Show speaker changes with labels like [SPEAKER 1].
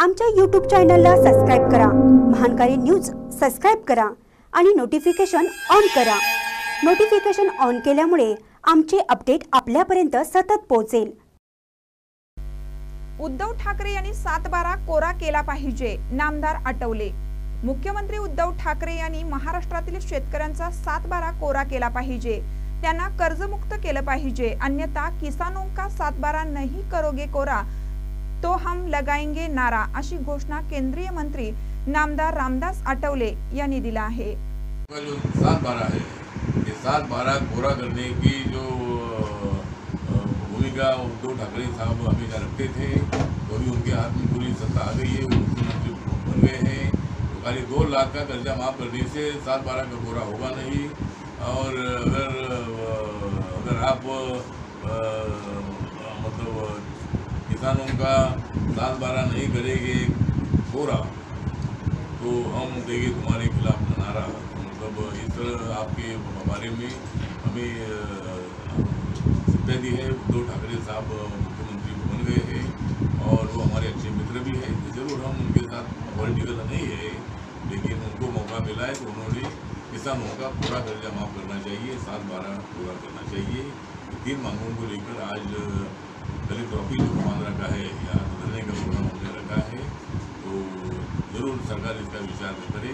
[SPEAKER 1] आमच्या यूट्यूब चॅनलला सबस्क्राईब करा. महानकारी न्यूज सबस्क्राईब करा आणि नोटिफिकेशन ऑन करा. नोटिफिकेशन ऑन केल्यामुळे आमचे अपडेट आपल्यापर्यंत सतत पोहोचेल.
[SPEAKER 2] उद्धव ठाकरे यांनी सात बारा कोरा केला पाहिजे नामदार आठवले मुख्यमंत्री उद्धव ठाकरे यांनी महाराष्ट्रातील शेतकऱ्यांचा सात बारा कोरा केला पाहिजे. त्यांना कर्जमुक्त केलं पाहिजे. अन्यथा किसानों का सात बारा करोगे कोरा? तो हम लगाएँगे नारा, अशी घोषणा केंद्रीय मंत्री नामदार रामदास आठवले यांनी दिला आहे.
[SPEAKER 3] जो सात बारह है सात बारह पूरा करने की जो भूमिका उद्धव ठाकरे साहब हमेशा रखते थे तो अभी उनके हाथ में पूरी सत्ता आ गई है मुख्यमंत्री बन गए हैं। तो खाली दो लाख का कर्जा माफ़ करने से सात बारह का पूरा होगा नहीं, और अगर किसानों का सात बारह नहीं करेंगे पूरा तो हम देंगे तुम्हारे खिलाफ नारा मतलब इस तरह आपके बारे में हमें सिंपैथी है उद्धव ठाकरे साहब मुख्यमंत्री बन गए हैं और वो हमारे अच्छे मित्र भी हैं। ज़रूर हम उनके साथ पॉलिटिकल नहीं है, लेकिन उनको मौका मिला है तो उन्होंने किसानों का पूरा कर्जा माफ़ करना चाहिए सात बारह पूरा करना चाहिए। तीन मांगों को लेकर आज जो मांग रखा है या धरने का प्रोग्राम हमने रखा है तो ज़रूर सरकार इसका विचार करे।